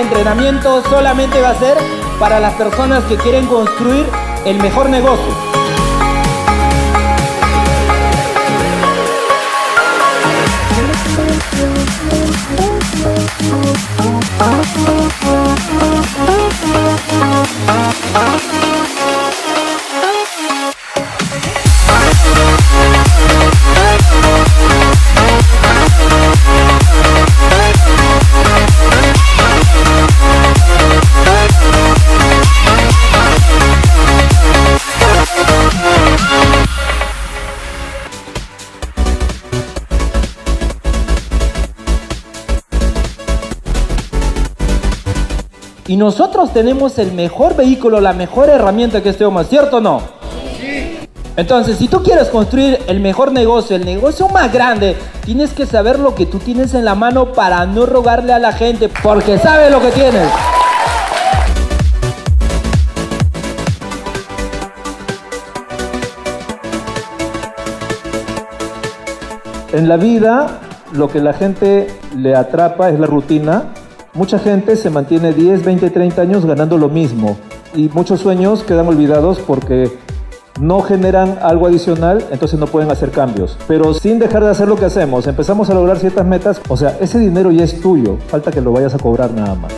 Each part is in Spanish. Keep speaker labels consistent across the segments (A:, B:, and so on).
A: entrenamiento solamente va a ser para las personas que quieren construir el mejor negocio. Y nosotros tenemos el mejor vehículo, la mejor herramienta que este hombre, ¿cierto o no? Sí. Entonces, si tú quieres construir el mejor negocio, el negocio más grande, tienes que saber lo que tú tienes en la mano para no rogarle a la gente, porque sabe lo que tienes.
B: En la vida, lo que la gente le atrapa es la rutina Mucha gente se mantiene 10, 20, 30 años ganando lo mismo y muchos sueños quedan olvidados porque no generan algo adicional, entonces no pueden hacer cambios. Pero sin dejar de hacer lo que hacemos, empezamos a lograr ciertas metas, o sea, ese dinero ya es tuyo, falta que lo vayas a cobrar nada más.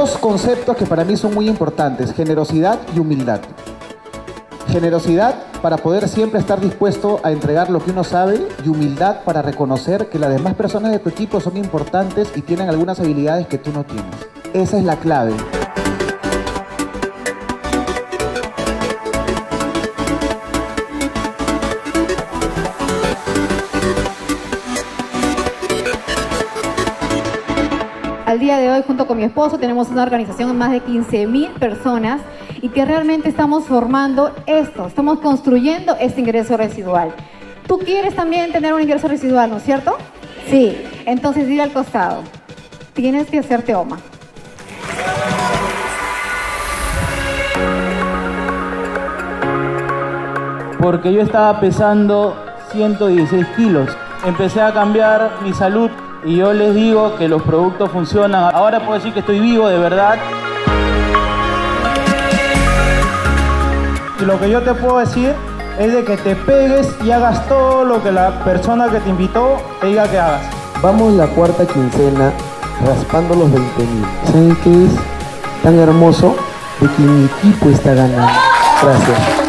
C: Dos conceptos que para mí son muy importantes, generosidad y humildad. Generosidad para poder siempre estar dispuesto a entregar lo que uno sabe y humildad para reconocer que las demás personas de tu equipo son importantes y tienen algunas habilidades que tú no tienes. Esa es la clave.
D: Al día de hoy, junto con mi esposo, tenemos una organización de más de 15 mil personas y que realmente estamos formando esto, estamos construyendo este ingreso residual. Tú quieres también tener un ingreso residual, ¿no es cierto? Sí. Entonces, dile al costado. Tienes que hacerte OMA.
A: Porque yo estaba pesando 116 kilos. Empecé a cambiar mi salud y yo les digo que los productos funcionan. Ahora puedo decir que estoy vivo de verdad. Y lo que yo te puedo decir es de que te pegues y hagas todo lo que la persona que te invitó te diga que hagas.
C: Vamos la cuarta quincena raspando los 20 mil. ¿Saben qué es tan hermoso? De que mi equipo está ganando. Gracias.